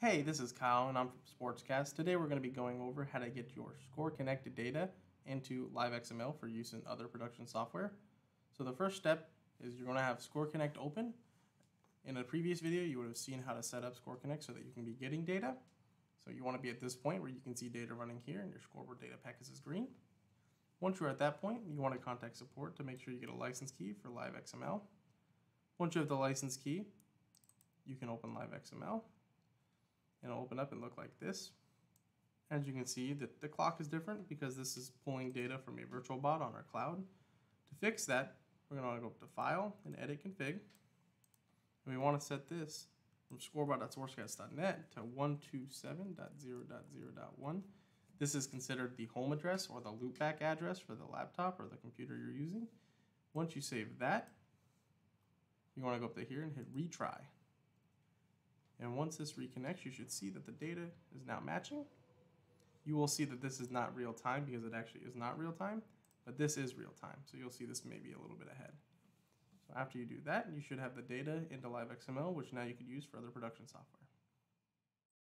Hey, this is Kyle and I'm from Sportzcast. Today we're going to be going over how to get your score connected data into LiveXML for use in other production software. So the first step is you're going to have Score Connect open. In a previous video, you would have seen how to set up Score Connect so that you can be getting data. So you want to be at this point where you can see data running here and your scoreboard data package is green. Once you're at that point, you want to contact support to make sure you get a license key for LiveXML. Once you have the license key, you can open LiveXML open up and look like this. As you can see, the, the clock is different because this is pulling data from a virtual bot on our cloud. To fix that, we're going to go up to File and Edit Config. And we want to set this from scoreboard.sportzcast.net to 127.0.0.1. This is considered the home address or the loopback address for the laptop or the computer you're using. Once you save that, you want to go up to here and hit retry. And once this reconnects, you should see that the data is now matching. You will see that this is not real time because it actually is not real time, but this is real time. So you'll see this maybe a little bit ahead. So after you do that, you should have the data into Live XML, which now you could use for other production software.